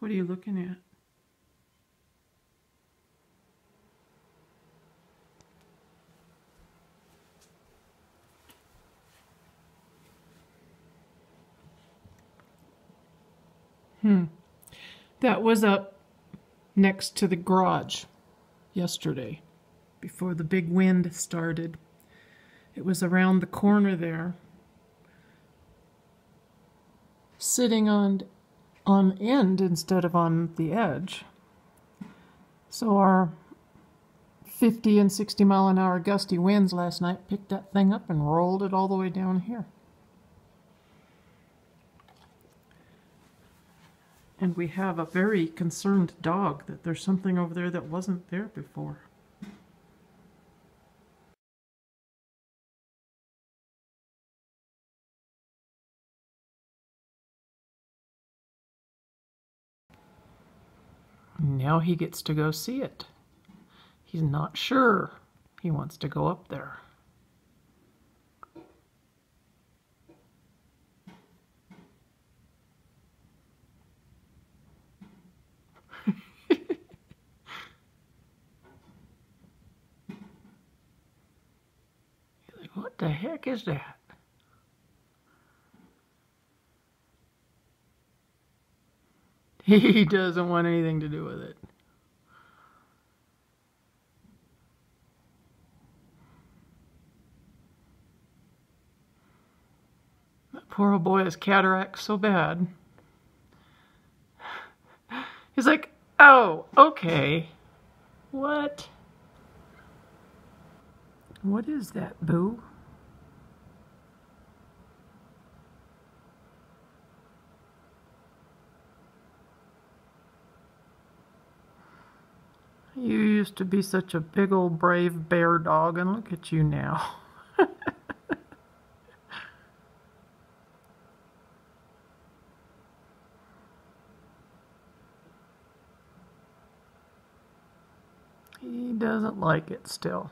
What are you looking at? Hmm. That was up next to the garage yesterday before the big wind started. It was around the corner there, sitting on on end instead of on the edge. So our 50 and 60 mile an hour gusty winds last night picked that thing up and rolled it all the way down here. And we have a very concerned dog that there's something over there that wasn't there before. Now he gets to go see it. He's not sure he wants to go up there. what the heck is that? He doesn't want anything to do with it. That poor old boy has cataracts so bad. He's like, oh, okay. What? What is that, Boo? You used to be such a big old brave bear dog, and look at you now. he doesn't like it still.